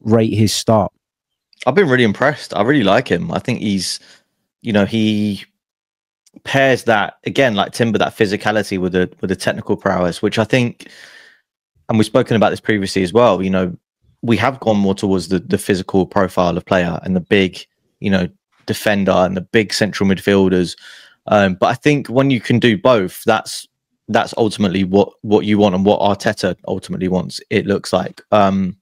rate his start? I've been really impressed. I really like him. I think he's, you know, he pairs that again like Timber that physicality with a with a technical prowess, which I think and we've spoken about this previously as well. You know, we have gone more towards the the physical profile of player and the big, you know, defender and the big central midfielders. Um, but I think when you can do both, that's that's ultimately what what you want and what Arteta ultimately wants. It looks like. Um,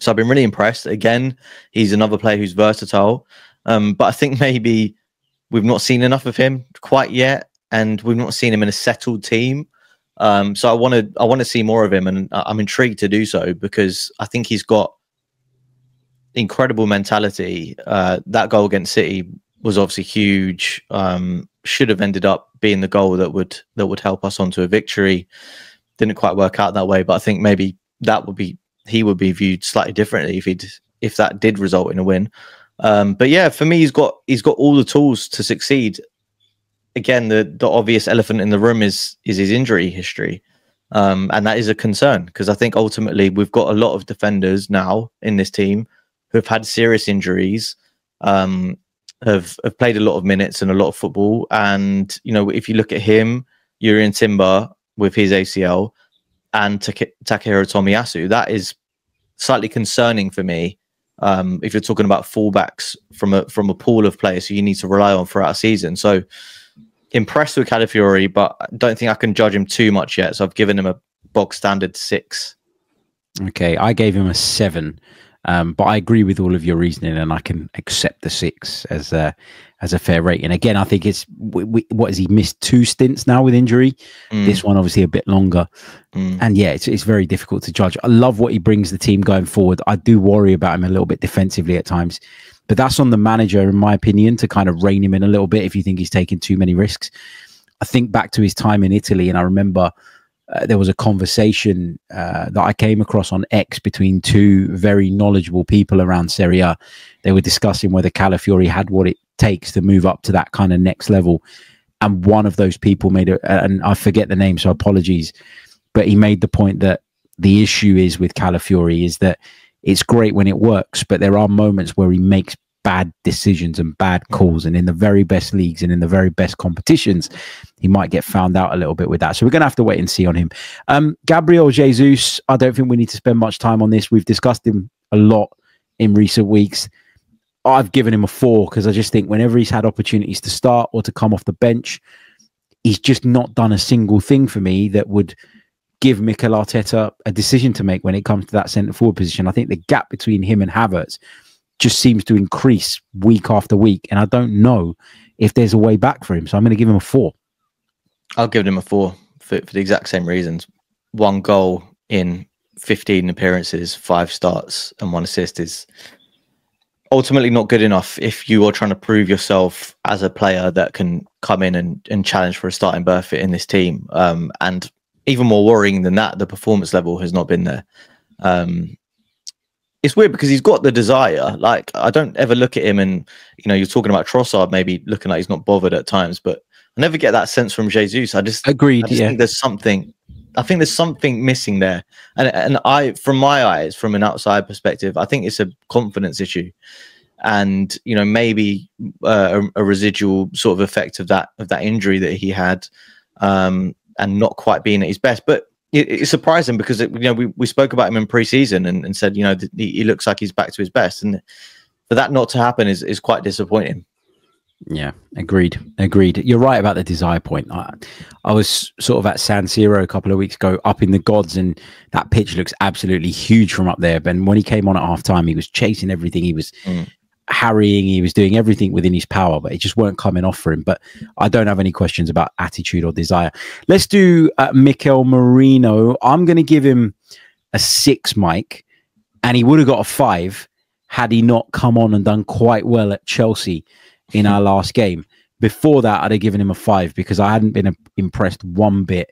so I've been really impressed. Again, he's another player who's versatile. Um, but I think maybe we've not seen enough of him quite yet, and we've not seen him in a settled team. Um, so I want to I want to see more of him, and I'm intrigued to do so because I think he's got incredible mentality. Uh, that goal against City was obviously huge. Um, should have ended up being the goal that would that would help us onto a victory. Didn't quite work out that way, but I think maybe that would be he would be viewed slightly differently if he if that did result in a win. Um, but yeah, for me, he's got he's got all the tools to succeed again, the the obvious elephant in the room is is his injury history, um, and that is a concern because I think ultimately we've got a lot of defenders now in this team who have had serious injuries, um, have have played a lot of minutes and a lot of football, and you know if you look at him, Jurrien Timber with his ACL, and Takehiro Tomiyasu, that is slightly concerning for me. Um, if you're talking about fullbacks from a from a pool of players who you need to rely on throughout a season, so impressed with Calafiori, but I don't think I can judge him too much yet. So I've given him a bog standard six. Okay, I gave him a seven, um, but I agree with all of your reasoning, and I can accept the six as a as a fair rating. Again, I think it's we, we, what has he missed two stints now with injury? Mm. This one obviously a bit longer, mm. and yeah, it's it's very difficult to judge. I love what he brings the team going forward. I do worry about him a little bit defensively at times. But that's on the manager, in my opinion, to kind of rein him in a little bit if you think he's taking too many risks. I think back to his time in Italy, and I remember uh, there was a conversation uh, that I came across on X between two very knowledgeable people around Serie A. They were discussing whether Calafiori had what it takes to move up to that kind of next level. And one of those people made it, and I forget the name, so apologies, but he made the point that the issue is with Calafiori is that it's great when it works, but there are moments where he makes bad decisions and bad mm. calls. And in the very best leagues and in the very best competitions, he might get found out a little bit with that. So we're going to have to wait and see on him. Um, Gabriel Jesus, I don't think we need to spend much time on this. We've discussed him a lot in recent weeks. I've given him a four because I just think whenever he's had opportunities to start or to come off the bench, he's just not done a single thing for me that would give Mikel Arteta a decision to make when it comes to that centre forward position. I think the gap between him and Havertz just seems to increase week after week, and I don't know if there's a way back for him. So I'm going to give him a four. I'll give him a four for, for the exact same reasons. One goal in 15 appearances, five starts, and one assist is ultimately not good enough if you are trying to prove yourself as a player that can come in and, and challenge for a starting berth in this team. Um, and even more worrying than that, the performance level has not been there. Um, it's weird because he's got the desire. Like I don't ever look at him and you know you're talking about Trossard maybe looking like he's not bothered at times, but I never get that sense from Jesus. I just agreed. I just yeah, think there's something. I think there's something missing there, and and I, from my eyes, from an outside perspective, I think it's a confidence issue, and you know maybe uh, a, a, residual sort of effect of that of that injury that he had, um, and not quite being at his best. But it, it's surprising because it, you know we, we spoke about him in preseason and, and said you know he, he looks like he's back to his best, and for that not to happen is is quite disappointing. Yeah, agreed. Agreed. You're right about the desire point. I, I, was sort of at San Siro a couple of weeks ago, up in the gods, and that pitch looks absolutely huge from up there. But when he came on at half time, he was chasing everything. He was mm. Harrying. He was doing everything within his power, but it just weren't coming off for him. But I don't have any questions about attitude or desire. Let's do uh, Mikel Merino. I'm going to give him a six, Mike, and he would have got a five had he not come on and done quite well at Chelsea in our last game. Before that, I'd have given him a five because I hadn't been impressed one bit.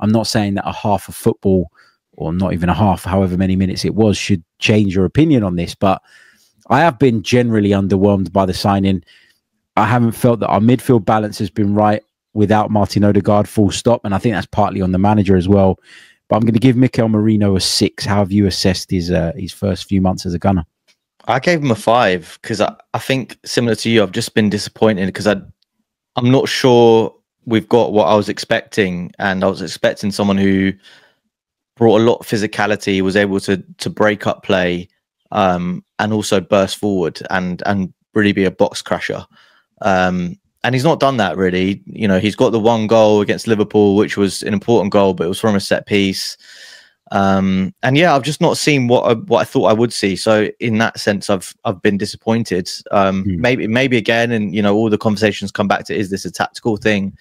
I'm not saying that a half of football, or not even a half, however many minutes it was, should change your opinion on this. But I have been generally underwhelmed by the signing. I haven't felt that our midfield balance has been right without Martin Odegaard, full stop. And I think that's partly on the manager as well. But I'm going to give Mikel Merino a six. How have you assessed his uh, his first few months as a gunner? I gave him a five because I, I think similar to you, I've just been disappointed because I I'm not sure we've got what I was expecting, and I was expecting someone who brought a lot of physicality, was able to to break up play, um, and also burst forward and and really be a box crusher. Um, and he's not done that really. You know, he's got the one goal against Liverpool, which was an important goal, but it was from a set piece. Um, and yeah, I've just not seen what I, what I thought I would see. So in that sense, I've I've been disappointed. Um, mm. Maybe maybe again, and you know, all the conversations come back to is this a tactical thing?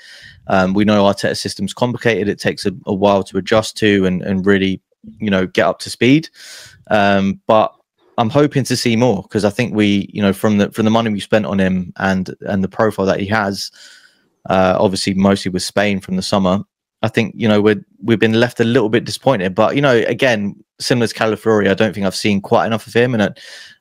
Um, we know our Arteta system's complicated. It takes a, a, while to adjust to and and really you know get up to speed. Um, but I'm hoping to see more because I think we you know from the from the money we spent on him and and the profile that he has. Uh, obviously, mostly with Spain from the summer. I think you know we're we've been left a little bit disappointed. But you know, again, similar to Calafiori, I don't think I've seen quite enough of him, and I,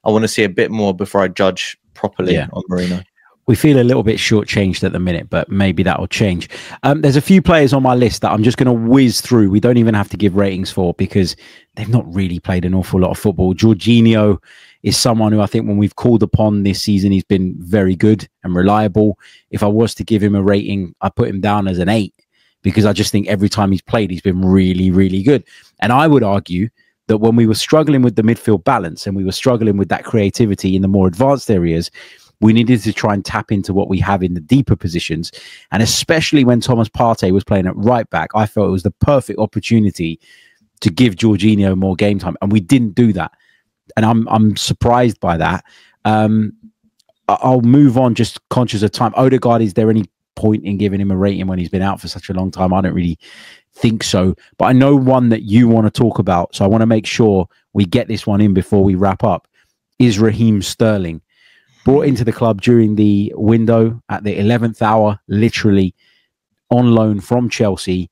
I want to see a bit more before I judge properly yeah. on Merino. We feel a little bit shortchanged at the minute, but maybe that will change. Um, there's a few players on my list that I'm just going to whiz through. We don't even have to give ratings for because they've not really played an awful lot of football. Jorginho is someone who I think when we've called upon this season, he's been very good and reliable. If I was to give him a rating, I put him down as an eight because I just think every time he's played, he's been really, really good. And I would argue that when we were struggling with the midfield balance and we were struggling with that creativity in the more advanced areas, we needed to try and tap into what we have in the deeper positions. And especially when Thomas Partey was playing at right back, I felt it was the perfect opportunity to give Jorginho more game time. And we didn't do that. And I'm I'm surprised by that. Um, I'll move on just conscious of time. Odegaard, is there any point in giving him a rating when he's been out for such a long time. I don't really think so. But I know one that you want to talk about. So I want to make sure we get this one in before we wrap up. Is Raheem Sterling brought into the club during the window at the 11th hour, literally on loan from Chelsea?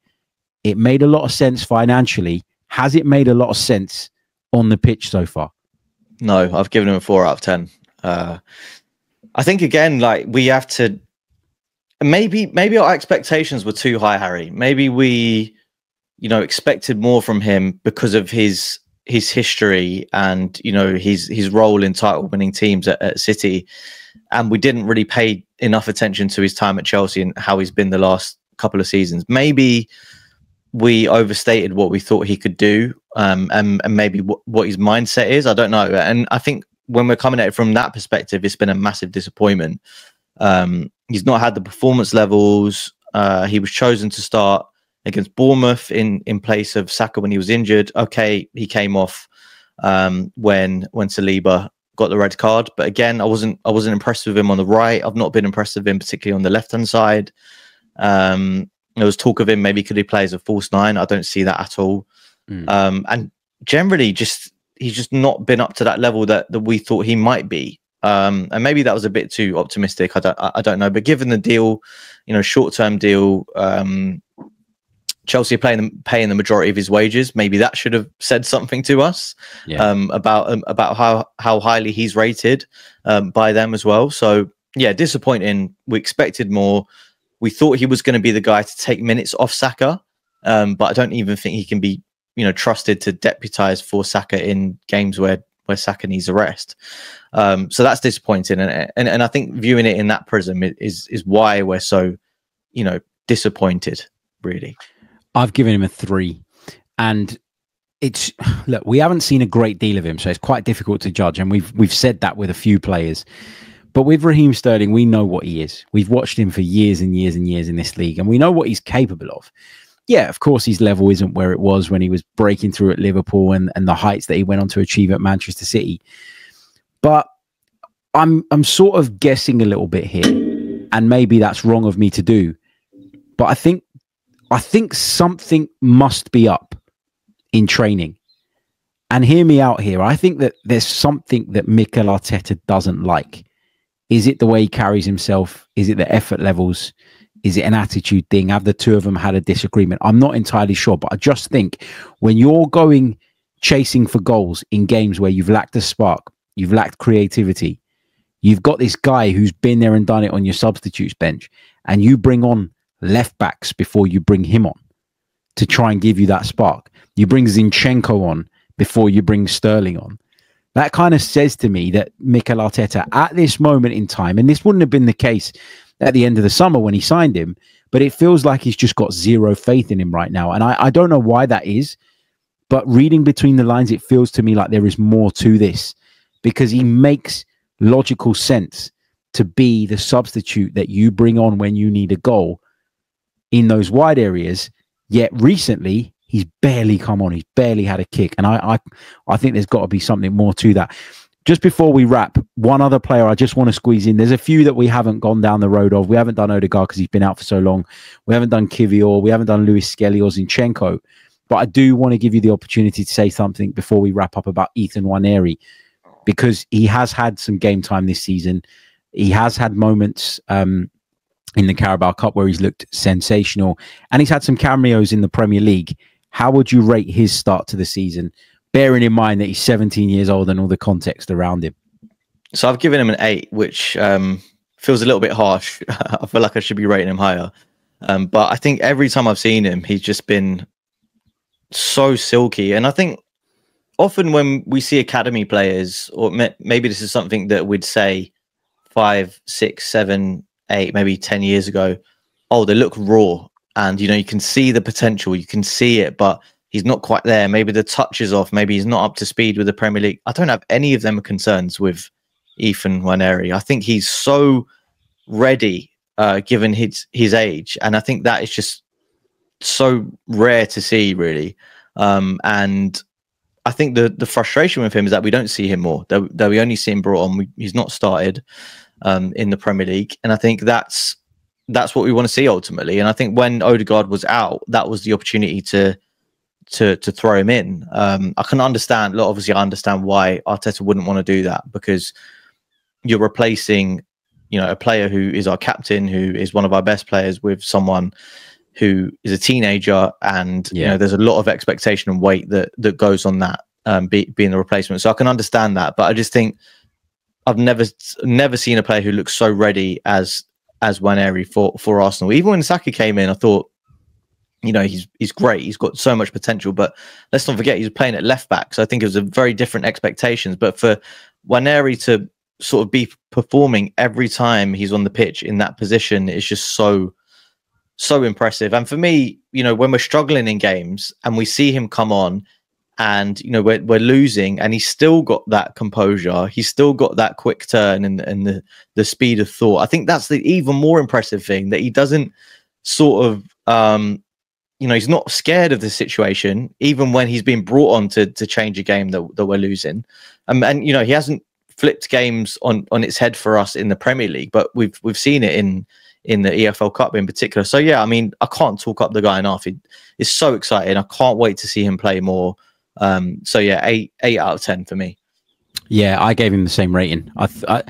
It made a lot of sense financially. Has it made a lot of sense on the pitch so far? No, I've given him a four out of 10. Uh, I think, again, like we have to maybe maybe our expectations were too high, Harry. Maybe we, you know, expected more from him because of his his history and you know his his role in title winning teams at, at City, and we didn't really pay enough attention to his time at Chelsea and how he's been the last couple of seasons. Maybe we overstated what we thought he could do, um, and, and maybe w- what his mindset is. I don't know, and I think when we're coming at it from that perspective, it's been a massive disappointment. Um, he's not had the performance levels. Uh, he was chosen to start against Bournemouth in in place of Saka when he was injured. Okay, he came off um, when when Saliba got the red card, but again, I wasn't I wasn't impressed with him on the right. I've not been impressed with him particularly on the left hand side. Um, there was talk of him maybe could he play as a false nine. I don't see that at all. Mm. Um, and generally, just he's just not been up to that level that that we thought he might be. Um, and maybe that was a bit too optimistic. I don't, I don't know. But given the deal, you know, short term deal, um, Chelsea are paying paying the majority of his wages. Maybe that should have said something to us yeah. um, about um, about how how highly he's rated um, by them as well. So yeah, disappointing. We expected more. We thought he was going to be the guy to take minutes off Saka, um, but I don't even think he can be you know trusted to deputise for Saka in games where where Saka needs a rest. Um, so that's disappointing, and, and and I think viewing it in that prism is is why we're so you know disappointed. Really. I've given him a three, and it's look we haven't seen a great deal of him, so it's quite difficult to judge. And we've we've said that with a few players, but with Raheem Sterling, we know what he is. We've watched him for years and years and years in this league, and we know what he's capable of. Yeah, of course, his level isn't where it was when he was breaking through at Liverpool and, and the heights that he went on to achieve at Manchester City. But I'm I'm sort of guessing a little bit here, and maybe that's wrong of me to do. But I think I think something must be up in training. And hear me out here. I think that there's something that Mikel Arteta doesn't like. Is it the way he carries himself? Is it the effort levels? Is it an attitude thing? Have the two of them had a disagreement? I'm not entirely sure, but I just think when you're going chasing for goals in games where you've lacked a spark, you've lacked creativity, you've got this guy who's been there and done it on your substitutes bench, and you bring on left backs before you bring him on to try and give you that spark. You bring Zinchenko on before you bring Sterling on. That kind of says to me that Mikel Arteta at this moment in time, and this wouldn't have been the case at the end of the summer when he signed him, but it feels like he's just got zero faith in him right now. And I, I don't know why that is, but reading between the lines, it feels to me like there is more to this because he makes logical sense to be the substitute that you bring on when you need a goal in those wide areas. Yet recently, he's barely come on. He's barely had a kick, and I, I, I think there's got to be something more to that. Just before we wrap, one other player I just want to squeeze in. There's a few that we haven't gone down the road of. We haven't done Odegaard because he's been out for so long. We haven't done Kiwior. We haven't done Lewis Skelly or Zinchenko. But I do want to give you the opportunity to say something before we wrap up about Ethan Nwaneri because he has had some game time this season. He has had moments um, in the Carabao Cup where he's looked sensational and he's had some cameos in the Premier League. How would you rate his start to the season, bearing in mind that he's 17 years old and all the context around him? So I've given him an eight, which um, feels a little bit harsh. I feel like I should be rating him higher. Um, but I think every time I've seen him, he's just been so silky. And I think often when we see academy players, or maybe this is something that we'd say five, six, seven, eight, maybe 10 years ago, oh, they look raw. And, you know, you can see the potential, you can see it, but he's not quite there. Maybe the touch is off. Maybe he's not up to speed with the Premier League. I don't have any of them concerns with Ethan Nwaneri. I think he's so ready, uh, given his, his age. And I think that is just so rare to see, really. Um, and I think the the frustration with him is that we don't see him more. That, that we only see him brought on. We, he's not started um, in the Premier League, and I think that's that's what we want to see ultimately. And I think when Odegaard was out, that was the opportunity to to to throw him in. Um, I can understand. Look, obviously, I understand why Arteta wouldn't want to do that because you're replacing, you know, a player who is our captain, who is one of our best players, with someone who is a teenager, and yeah. you know, there's a lot of expectation and weight that that goes on that um, be, being the replacement. So I can understand that, but I just think I've never never seen a player who looks so ready as as Nwaneri for for Arsenal. Even when Saka came in, I thought, you know, he's he's great. He's got so much potential. But let's not forget he's playing at left back. So I think it was a very different expectations. But for Nwaneri to sort of be performing every time he's on the pitch in that position is just so so impressive. And for me, you know, when we're struggling in games and we see him come on and you know we're, we're losing and he's still got that composure he's still got that quick turn and, and the, the speed of thought i think that's the even more impressive thing that he doesn't sort of um you know he's not scared of the situation even when he's been brought on to to change a game that, that we're losing um, and you know he hasn't flipped games on on its head for us in the premier league but we've we've seen it in in the EFL Cup in particular. So yeah, I mean, I can't talk up the guy enough. It, it's so exciting. I can't wait to see him play more. Um, so yeah, eight eight out of ten for me. Yeah, I gave him the same rating. I, th- I,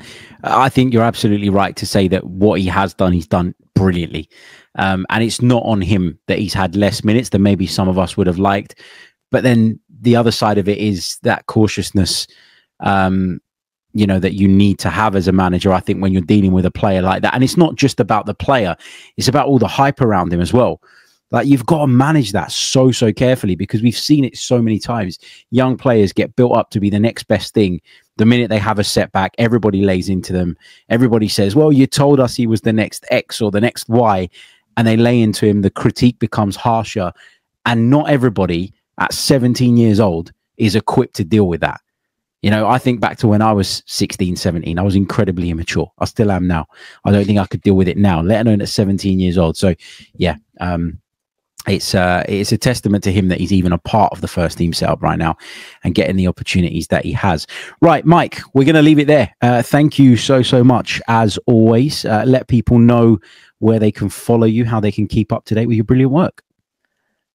I think you're absolutely right to say that what he has done, he's done brilliantly. Um, and it's not on him that he's had less minutes than maybe some of us would have liked. But then the other side of it is that cautiousness, um, you know, that you need to have as a manager. I think when you're dealing with a player like that, and it's not just about the player; it's about all the hype around him as well. Like you've got to manage that so so carefully because we've seen it so many times. Young players get built up to be the next best thing. The minute they have a setback, everybody lays into them. Everybody says, "Well, you told us he was the next X or the next Y," and they lay into him. The critique becomes harsher, and not everybody at 17 years old is equipped to deal with that. You know, I think back to when I was 16, 17, I was incredibly immature. I still am now. I don't think I could deal with it now, let alone at 17 years old. So, yeah, um, it's uh, it's a testament to him that he's even a part of the first team setup right now and getting the opportunities that he has. Right, Mike, we're going to leave it there. Uh, thank you so so much as always. Uh, let people know where they can follow you, how they can keep up to date with your brilliant work.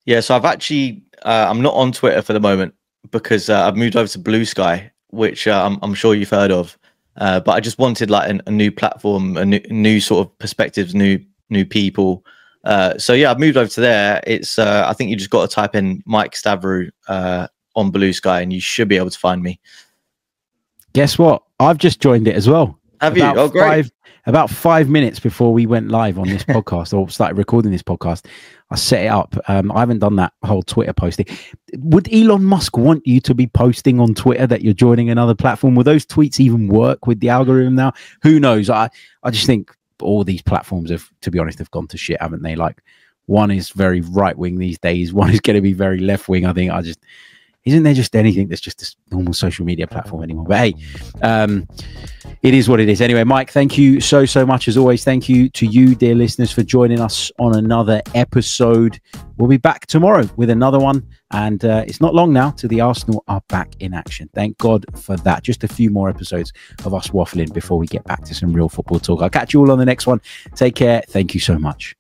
Yeah, so I've actually uh, I'm not on Twitter for the moment because uh, I've moved over to Blue Sky, which uh, I'm, I'm sure you've heard of. But I just wanted like an, a new platform, a new, new sort of perspectives, new new people uh, so yeah, I've moved over to there. It's uh, I think you just got to type in Mike Stavrou uh, on Blue Sky, and you should be able to find me. Guess what? I've just joined it as well. Have about you? Oh, great! Five, about five minutes before we went live on this podcast or started recording this podcast, I set it up. Um, I haven't done that whole Twitter posting. Would Elon Musk want you to be posting on Twitter that you're joining another platform? Will those tweets even work with the algorithm now? Who knows? I I just think all these platforms have, to be honest, have gone to shit, haven't they? Like one is very right wing these days, one is going to be very left wing. I think I just isn't there just anything that's just a normal social media platform anymore? But hey, um, it is what it is. Anyway, Mike, thank you so, so much as always. Thank you to you, dear listeners, for joining us on another episode. We'll be back tomorrow with another one. And uh, it's not long now till the Arsenal are back in action. Thank God for that. Just a few more episodes of us waffling before we get back to some real football talk. I'll catch you all on the next one. Take care. Thank you so much.